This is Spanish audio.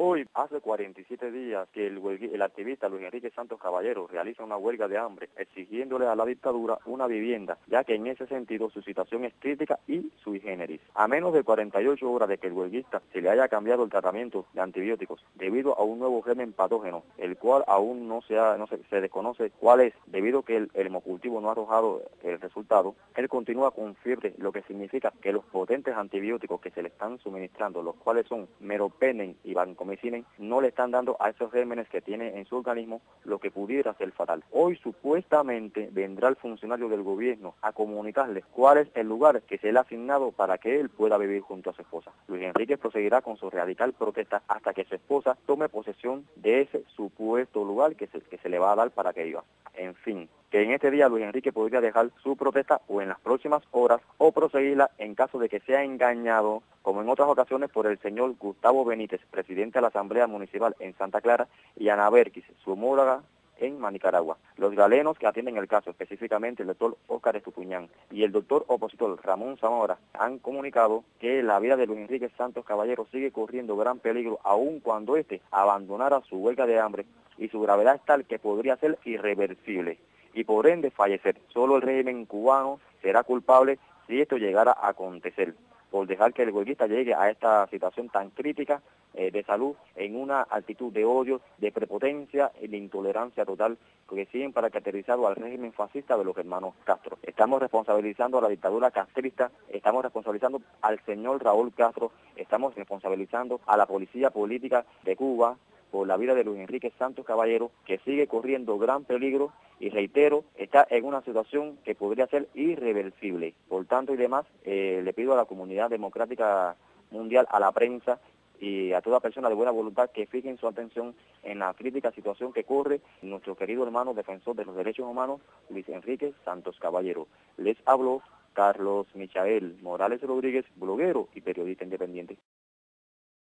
Hoy, hace 47 días que el, activista Luis Enrique Santos Caballero realiza una huelga de hambre exigiéndole a la dictadura una vivienda, ya que en ese sentido su situación es crítica y sui generis. A menos de 48 horas de que el huelguista se le haya cambiado el tratamiento de antibióticos debido a un nuevo germen patógeno, el cual aún no se, no se, se desconoce cuál es, debido a que el, el hemocultivo no ha arrojado el resultado, él continúa con fiebre, lo que significa que los potentes antibióticos que se le están suministrando, los cuales son meropenem y vancomicina, no le están dando a esos gérmenes que tiene en su organismo lo que pudiera ser fatal. Hoy supuestamente vendrá el funcionario del gobierno a comunicarle cuál es el lugar que se le ha asignado para que él pueda vivir junto a su esposa. Luis Enrique proseguirá con su radical protesta hasta que su esposa tome posesión de ese supuesto lugar que se, que se le va a dar para que viva. En fin, en este día Luis Enrique podría dejar su protesta o en las próximas horas o proseguirla en caso de que sea engañado, como en otras ocasiones, por el señor Gustavo Benítez, presidente de la Asamblea Municipal en Santa Clara, y Ana Berkis, su homóloga en Manicaragua. Los galenos que atienden el caso, específicamente el doctor Óscar Estupuñán y el doctor opositor Ramón Zamora, han comunicado que la vida de Luis Enrique Santos Caballero sigue corriendo gran peligro aun cuando éste abandonara su huelga de hambre y su gravedad es tal que podría ser irreversible y por ende fallecer. Solo el régimen cubano será culpable si esto llegara a acontecer, por dejar que el huelguista llegue a esta situación tan crítica eh, de salud en una actitud de odio, de prepotencia y de intolerancia total que siguen para caracterizado al régimen fascista de los hermanos Castro. Estamos responsabilizando a la dictadura castrista, estamos responsabilizando al señor Raúl Castro, estamos responsabilizando a la policía política de Cuba, por la vida de Luis Enrique Santos Caballero, que sigue corriendo gran peligro y reitero, está en una situación que podría ser irreversible. Por tanto y demás, eh, le pido a la comunidad democrática mundial, a la prensa y a toda persona de buena voluntad que fijen su atención en la crítica situación que corre nuestro querido hermano defensor de los derechos humanos, Luis Enrique Santos Caballero. Les habló Carlos Michael Morales Rodríguez, bloguero y periodista independiente.